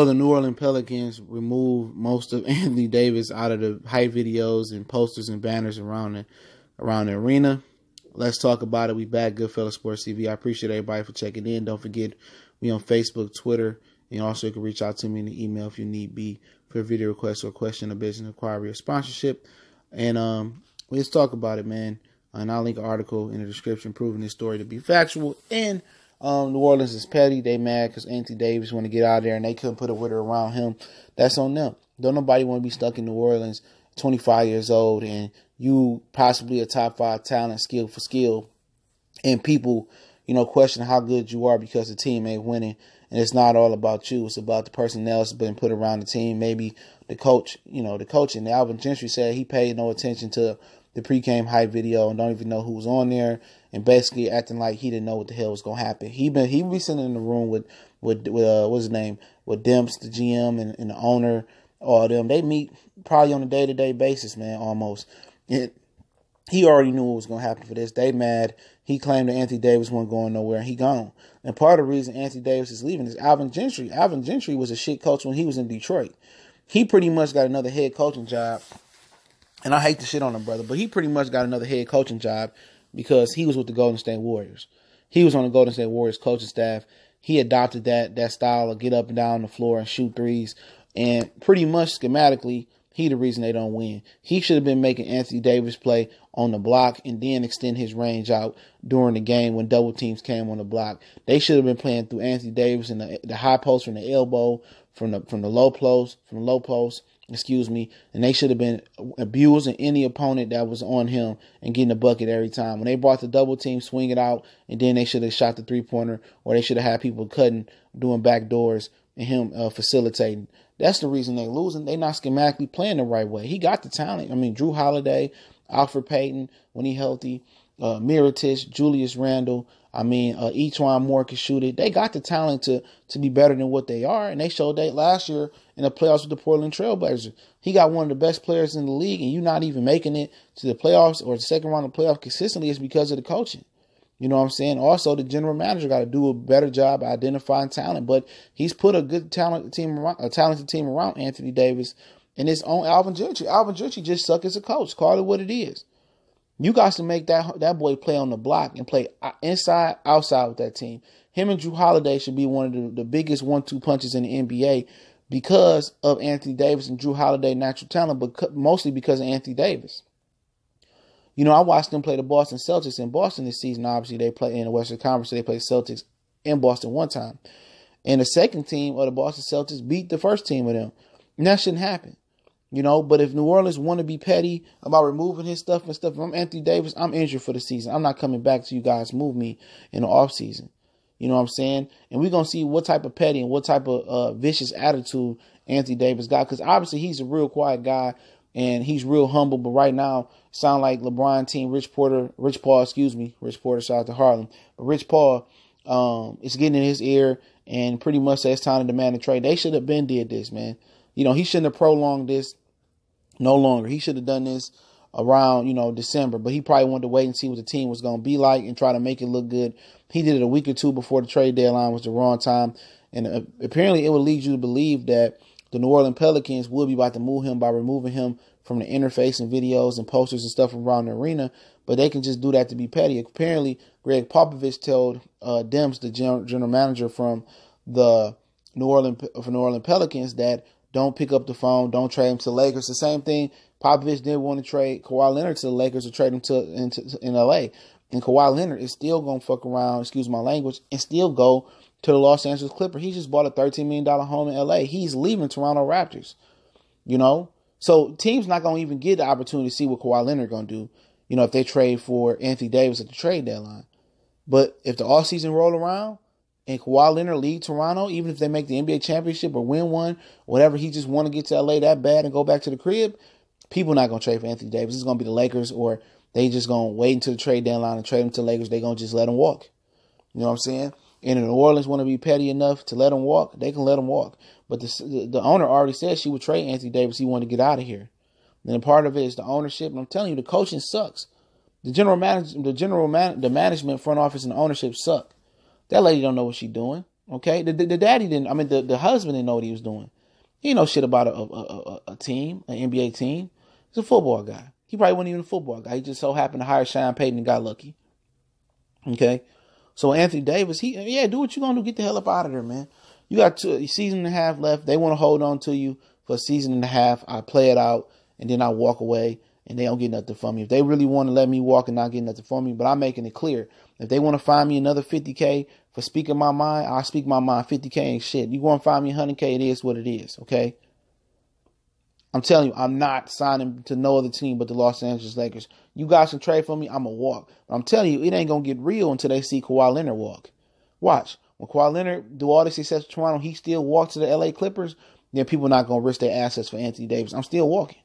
Well, the New Orleans Pelicans removed most of Anthony Davis out of the hype videos and posters and banners around the around the arena. Let's talk about it. We back, Goodfellas Sports TV. I appreciate everybody for checking in. Don't forget, we on Facebook, Twitter, and also you can reach out to me in the email if you need be for a video request or question, a business inquiry, or sponsorship. And um, let's talk about it, man. And I'll link an article in the description proving this story to be factual. And um, New Orleans is petty. They mad because Anthony Davis want to get out of there and they couldn't put a witter around him. That's on them. Don't nobody want to be stuck in New Orleans, 25 years old, and you possibly a top five talent, skill for skill, and people, you know, question how good you are because the team ain't winning. And it's not all about you. It's about the personnel that's been put around the team. Maybe the coach, you know, the coaching. Alvin Gentry said he paid no attention to the pregame hype video and don't even know who was on there and basically acting like he didn't know what the hell was gonna happen. He been he be sitting in the room with with with uh, what's his name with Demps, the GM and, and the owner, all them. They meet probably on a day to day basis, man, almost. It, he already knew what was gonna happen for this. They mad. He claimed that Anthony Davis wasn't going nowhere, and he gone. And part of the reason Anthony Davis is leaving is Alvin Gentry. Alvin Gentry was a shit coach when he was in Detroit. He pretty much got another head coaching job. And I hate to shit on him, brother, but he pretty much got another head coaching job because he was with the Golden State Warriors. He was on the Golden State Warriors coaching staff. He adopted that that style of get up and down the floor and shoot threes. And pretty much schematically, he the reason they don't win. He should have been making Anthony Davis play on the block and then extend his range out during the game when double teams came on the block. They should have been playing through Anthony Davis in the, the high post from the elbow, from the from the low post, from the low post, excuse me, and they should have been abusing any opponent that was on him and getting a bucket every time. When they brought the double team, swing it out, and then they should have shot the three pointer, or they should have had people cutting, doing back doors, and him uh, facilitating. That's the reason they're losing. They're not schematically playing the right way. He got the talent. I mean, Jrue Holiday, Elfrid Payton, when he healthy, uh, Mirotic, Julius Randle. I mean, uh, E'Twaun Moore can shoot it. They got the talent to to be better than what they are, and they showed that last year in the playoffs with the Portland Trailblazers. He got one of the best players in the league, and you not even making it to the playoffs or the second round of playoffs consistently is because of the coaching. You know what I'm saying? Also, the general manager got to do a better job identifying talent, but he's put a good talent team around, a talented team around Anthony Davis and his own Alvin Gentry. Alvin Gentry just suck as a coach. Call it what it is. You got to make that that boy play on the block and play inside, outside with that team. Him and Jrue Holiday should be one of the, the biggest one-two punches in the NBA because of Anthony Davis and Jrue Holiday natural talent, but mostly because of Anthony Davis. You know, I watched them play the Boston Celtics in Boston this season. Obviously, they play in the Western Conference. So they played Celtics in Boston one time. And the second team of the Boston Celtics beat the first team of them. And that shouldn't happen. You know, but if New Orleans want to be petty about removing his stuff and stuff, if I'm Anthony Davis, I'm injured for the season. I'm not coming back to you guys move me in the off season. You know what I'm saying? And we're gonna see what type of petty and what type of uh, vicious attitude Anthony Davis got. Because obviously he's a real quiet guy and he's real humble. But right now, sound like LeBron team, Rich Porter, Rich Paul, excuse me, Rich Porter, shout out to Harlem, but Rich Paul um, is getting in his ear and pretty much says time to demand a trade. They should have been did this, man. You know, he shouldn't have prolonged this no longer. He should have done this around, you know, December, but he probably wanted to wait and see what the team was going to be like and try to make it look good. He did it a week or two before the trade deadline was the wrong time. And uh, apparently it would lead you to believe that the New Orleans Pelicans would be about to move him by removing him from the interface and videos and posters and stuff around the arena, but they can just do that to be petty. Apparently, Gregg Popovich told uh, Demps, the general manager from the New Orleans for New Orleans Pelicans, that don't pick up the phone. Don't trade him to Lakers. The same thing. Popovich didn't want to trade Kawhi Leonard to the Lakers or trade him to into in LA. And Kawhi Leonard is still gonna fuck around, excuse my language, and still go to the Los Angeles Clippers. He just bought a $13 million home in LA. He's leaving Toronto Raptors. You know? So teams not gonna even get the opportunity to see what Kawhi Leonard gonna do, you know, if they trade for Anthony Davis at the trade deadline. But if the all season roll around, and Kawhi Leonard lead Toronto, even if they make the NBA championship or win one, whatever, he just want to get to LA that bad and go back to the crib, people not gonna trade for Anthony Davis. It's gonna be the Lakers or they just gonna wait until the trade deadline and trade him to Lakers. They gonna just let him walk. You know what I'm saying? And if New Orleans want to be petty enough to let him walk, they can let him walk. But the the owner already said she would trade Anthony Davis. He wanted to get out of here. And part of it is the ownership. And I'm telling you, the coaching sucks. The general manager, the general man, the management, front office, and ownership suck. That lady don't know what she's doing. Okay, the, the, the daddy didn't. I mean, the, the husband didn't know what he was doing. He know shit about a, a, a, a team, an NBA team. He's a football guy. He probably wasn't even a football guy. He just so happened to hire Sean Payton and got lucky. Okay, so Anthony Davis, he yeah, do what you gonna do. Get the hell up out of there, man. You got two, season and a half left. They want to hold on to you for a season and a half. I play it out and then I walk away and they don't get nothing from me. If they really want to let me walk and not get nothing from me, but I'm making it clear. If they want to find me another 50K for speaking my mind, I speak my mind. 50K ain't shit. You gonna find me 100K, it is what it is, okay? I'm telling you, I'm not signing to no other team but the Los Angeles Lakers. You guys can trade for me, I'm to walk. But I'm telling you, it ain't going to get real until they see Kawhi Leonard walk. Watch. When Kawhi Leonard do all the success in Toronto, he still walks to the LA Clippers, then people not going to risk their assets for Anthony Davis. I'm still walking.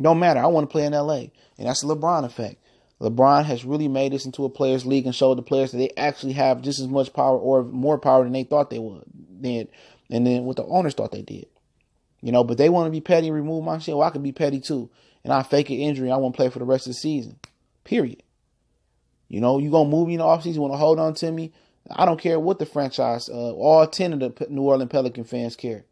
Don't matter. I want to play in LA. And that's the LeBron effect. LeBron has really made this into a players' league and showed the players that they actually have just as much power or more power than they thought they would. Then, and then what the owners thought they did. You know, but they want to be petty and remove my shit. Well, I can be petty too. And I fake an injury. I won't play for the rest of the season. Period. You know, you to move me in the offseason, want to hold on to me. I don't care what the franchise, uh, all 10 of the New Orleans Pelican fans care.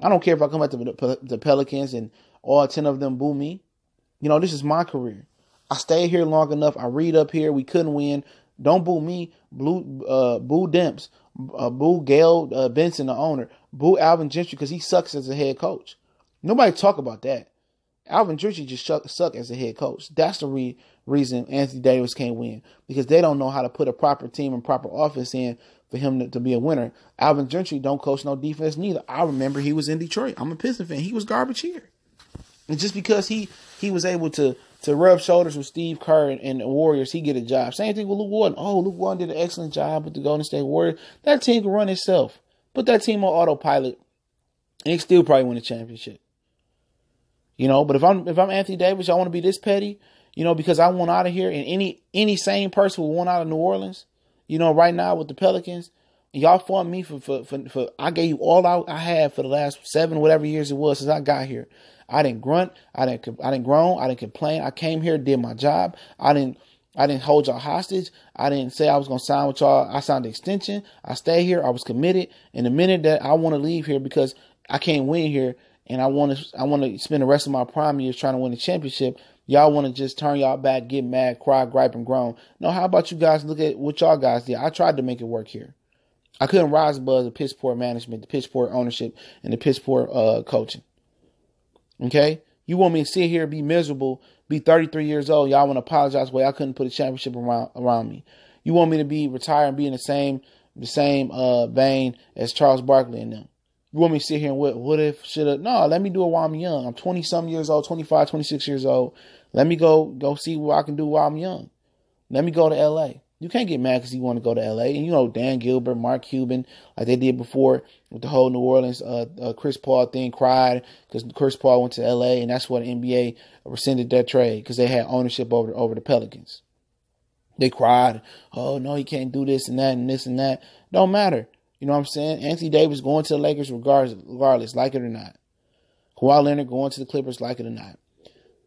I don't care if I come at the, the Pelicans and all 10 of them boo me. You know, this is my career. I stayed here long enough. I read up here. We couldn't win. Don't boo me. Blue, uh, boo Demps. Uh, boo Gail uh, Benson, the owner. Boo Alvin Gentry because he sucks as a head coach. Nobody talk about that. Alvin Gentry just suck, suck as a head coach. That's the re- reason Anthony Davis can't win because they don't know how to put a proper team and proper offense in for him to, to be a winner. Alvin Gentry don't coach no defense neither. I remember he was in Detroit. I'm a Pistons fan. He was garbage here. And just because he he was able to to rub shoulders with Steve Kerr and, and, the Warriors, he get a job. Same thing with Luke Walton. Oh, Luke Walton did an excellent job with the Golden State Warriors. That team can run itself. Put that team on autopilot, and he still probably win a championship. You know, but if I'm if I'm Anthony Davis, I want to be this petty, you know, because I want out of here, and any any sane person will want out of New Orleans, you know, right now with the Pelicans, y'all fought me for, for for for I gave you all I, I had for the last seven whatever years it was since I got here. I didn't grunt. I didn't. I didn't groan. I didn't complain. I came here, did my job. I didn't. I didn't hold y'all hostage. I didn't say I was gonna sign with y'all. I signed the extension. I stay here. I was committed. And the minute that I want to leave here because I can't win here, and I want to, I want to spend the rest of my prime years trying to win a championship. Y'all want to just turn y'all back, get mad, cry, gripe, and groan. No, how about you guys look at what y'all guys did? I tried to make it work here. I couldn't rise above the piss poor management, the piss poor ownership, and the piss poor uh, coaching. Okay? You want me to sit here, be miserable, be 33 years old. Y'all want to apologize why I couldn't put a championship around around me. You want me to be retired and be in the same the same uh vein as Charles Barkley and them. You want me to sit here and what what if should have no, let me do it while I'm young. I'm 20 some years old, 25, 26 years old. Let me go go see what I can do while I'm young. Let me go to LA. You can't get mad because you want to go to LA. And you know, Dan Gilbert, Mark Cuban, like they did before with the whole New Orleans uh, uh, Chris Paul thing, cried because Chris Paul went to LA, and that's what NBA rescinded that trade because they had ownership over over the Pelicans. They cried, "Oh no, he can't do this and that and this and that." Don't matter. You know what I'm saying? Anthony Davis going to the Lakers regardless, regardless, like it or not. Kawhi Leonard going to the Clippers, like it or not.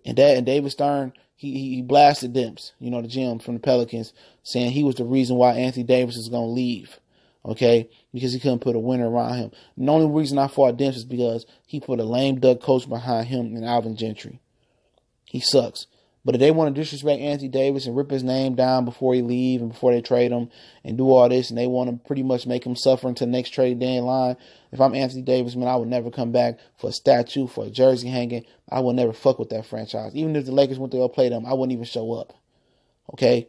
And that and David Stern he he blasted Demps, you know, the GM from the Pelicans, saying he was the reason why Anthony Davis is gonna leave. Okay, because he couldn't put a winner around him. And the only reason I fought Demps is because he put a lame duck coach behind him and Alvin Gentry. He sucks. But if they want to disrespect Anthony Davis and rip his name down before he leave and before they trade him and do all this, and they want to pretty much make him suffer until the next trade day in line, if I'm Anthony Davis, man, I would never come back for a statue, for a jersey hanging. I would never fuck with that franchise. Even if the Lakers went to go play them, I wouldn't even show up. Okay?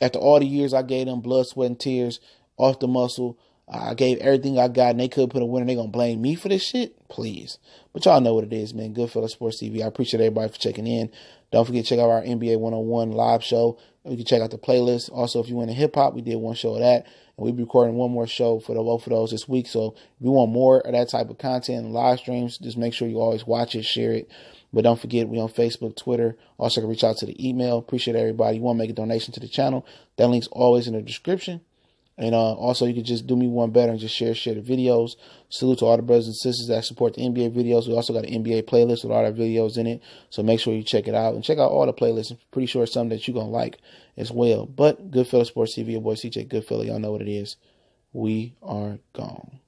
After all the years I gave them blood, sweat, and tears off the muscle, I gave everything I got, and they could put a winner. They gonna blame me for this shit? Please. But y'all know what it is, man. Good Goodfellas Sports TV. I appreciate everybody for checking in. Don't forget to check out our NBA 101 live show. You can check out the playlist. Also, if you into hip hop, we did one show of that. And we'll be recording one more show for the both of those this week. So if you want more of that type of content live streams, just make sure you always watch it, share it. But don't forget, we on Facebook, Twitter. Also, can reach out to the email. Appreciate everybody. You want to make a donation to the channel? That link's always in the description. And uh, also, you could just do me one better and just share share the videos. Salute to all the brothers and sisters that support the NBA videos. We also got an NBA playlist with all our videos in it. So make sure you check it out and check out all the playlists. I'm pretty sure it's something that you're going to like as well. But Goodfellas Sports TV, your boy CJ Goodfellas, y'all know what it is. We are gone.